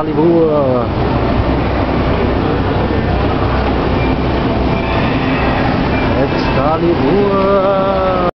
Charlie Brewer. Äh. Jetzt Charlie Brewer.